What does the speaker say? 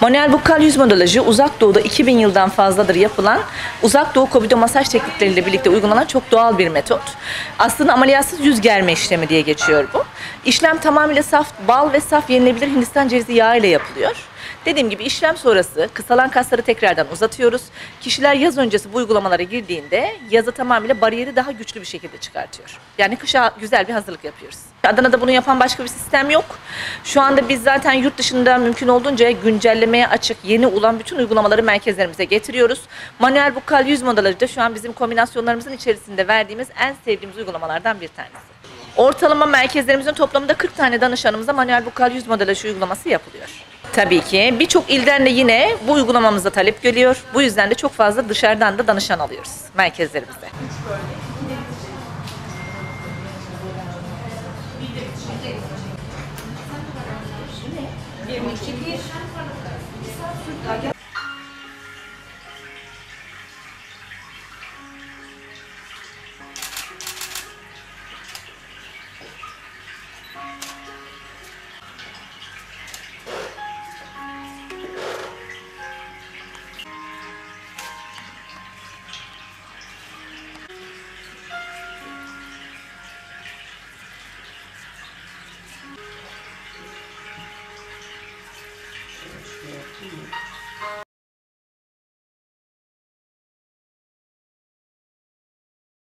Manuel bukal yüz modelajı uzak doğuda 2000 yıldan fazladır yapılan uzak doğu kobido masaj teknikleriyle birlikte uygulanan çok doğal bir metot. Aslında ameliyatsız yüz germe işlemi diye geçiyor bu. İşlem tamamıyla saf bal ve saf yenilebilir Hindistan cevizi yağı ile yapılıyor. Dediğim gibi işlem sonrası kısalan kasları tekrardan uzatıyoruz. Kişiler yaz öncesi bu uygulamalara girdiğinde yazı tamamıyla bariyeri daha güçlü bir şekilde çıkartıyor. Yani kışa güzel bir hazırlık yapıyoruz. Adana'da bunu yapan başka bir sistem yok. Şu anda biz zaten yurt dışında mümkün olduğunca güncellemeye açık yeni olan bütün uygulamaları merkezlerimize getiriyoruz. Manuel bukal yüz modelajı da şu an bizim kombinasyonlarımızın içerisinde verdiğimiz en sevdiğimiz uygulamalardan bir tanesi. Ortalama merkezlerimizin toplamında 40 tane danışanımıza manuel bukal yüz modelajı uygulaması yapılıyor. Tabii ki. Birçok ilden de yine bu uygulamamıza talep geliyor. Bu yüzden de çok fazla dışarıdan da danışan alıyoruz merkezlerimize. Hiç böyle Deixa eu ver aqui.